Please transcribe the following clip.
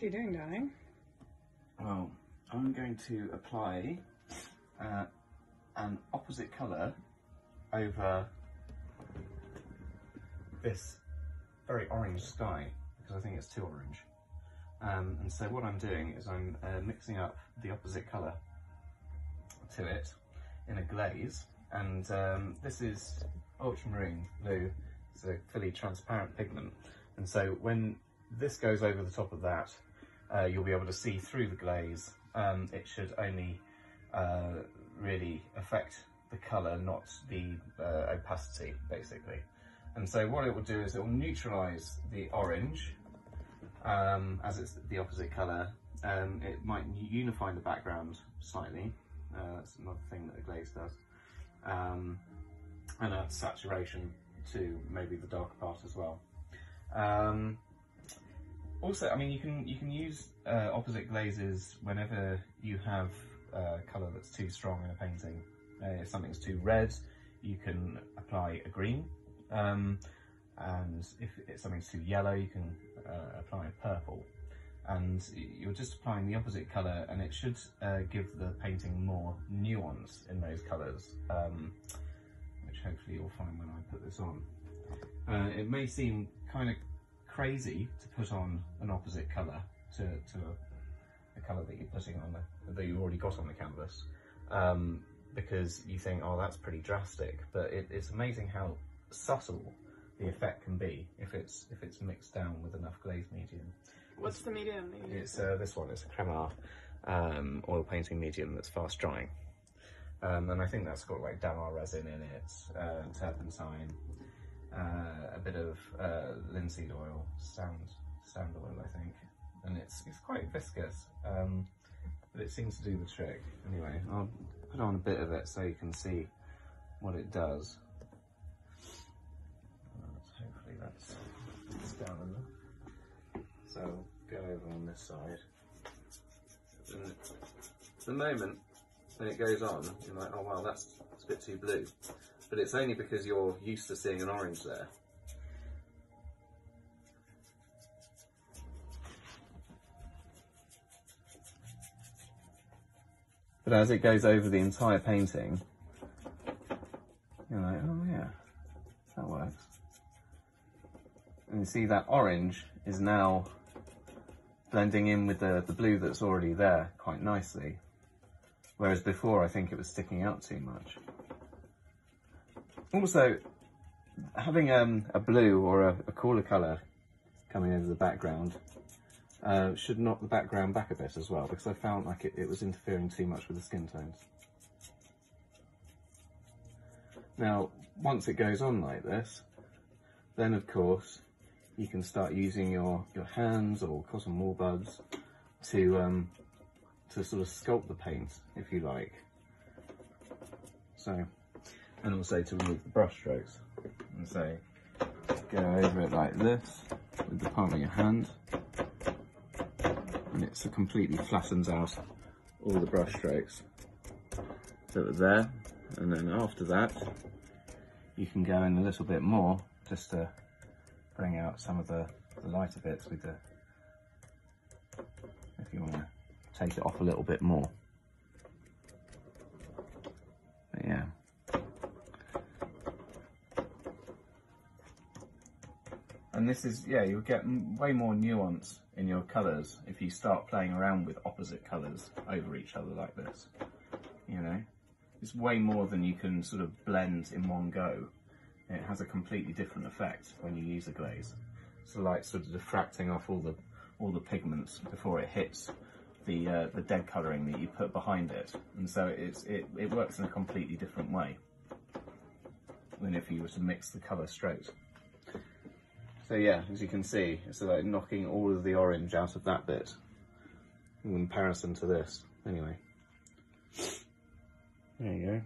What are you doing, darling? Well, I'm going to apply uh, an opposite colour over this very orange sky because I think it's too orange. Um, and so what I'm doing is I'm uh, mixing up the opposite colour to it in a glaze and um, this is ultramarine blue, it's a fully transparent pigment and so when this goes over the top of that uh, you'll be able to see through the glaze. Um, it should only uh, really affect the colour, not the uh, opacity, basically. And so what it will do is it will neutralise the orange, um, as it's the opposite colour. Um, it might unify the background slightly. Uh, that's another thing that the glaze does. Um, and add saturation to maybe the darker part as well. Um, also, I mean, you can you can use uh, opposite glazes whenever you have a colour that's too strong in a painting. Uh, if something's too red, you can apply a green, um, and if something's too yellow, you can uh, apply a purple. And you're just applying the opposite colour, and it should uh, give the painting more nuance in those colours, um, which hopefully you'll find when I put this on. Uh, it may seem kind of crazy to put on an opposite colour to, to a, a colour that you're putting on the, that you've already got on the canvas um, because you think, oh, that's pretty drastic. But it, it's amazing how subtle the effect can be if it's if it's mixed down with enough glaze medium. What's it's, the medium? It's uh, this one. It's a crema um, oil painting medium that's fast drying. Um, and I think that's got like Damar resin in it, uh, turpentine, uh, a bit of uh, linseed oil, stand, stand oil I think, and it's, it's quite viscous, um, but it seems to do the trick. Anyway, I'll put on a bit of it so you can see what it does. hopefully that's, that's down enough. So go over on this side. And the moment when it goes on, you're like, oh wow, that's, that's a bit too blue but it's only because you're used to seeing an orange there. But as it goes over the entire painting, you're like, oh yeah, that works. And you see that orange is now blending in with the, the blue that's already there quite nicely. Whereas before I think it was sticking out too much. Also, having um, a blue or a, a cooler colour coming over the background uh, should knock the background back a bit as well because I found like it, it was interfering too much with the skin tones. Now, once it goes on like this, then of course you can start using your, your hands or cotton wool buds to, um, to sort of sculpt the paint, if you like. So and also to remove the brush strokes. And so go over it like this with the palm of your hand. And it completely flattens out all the brush strokes. That were there. And then after that you can go in a little bit more just to bring out some of the, the lighter bits with the if you want to take it off a little bit more but yeah And this is, yeah, you'll get way more nuance in your colours if you start playing around with opposite colours over each other like this, you know? It's way more than you can sort of blend in one go. It has a completely different effect when you use a glaze. So like sort of diffracting off all the all the pigments before it hits the uh, the dead colouring that you put behind it, and so it's it, it works in a completely different way than if you were to mix the colour straight. So yeah, as you can see, it's like knocking all of the orange out of that bit in comparison to this. Anyway, there you go.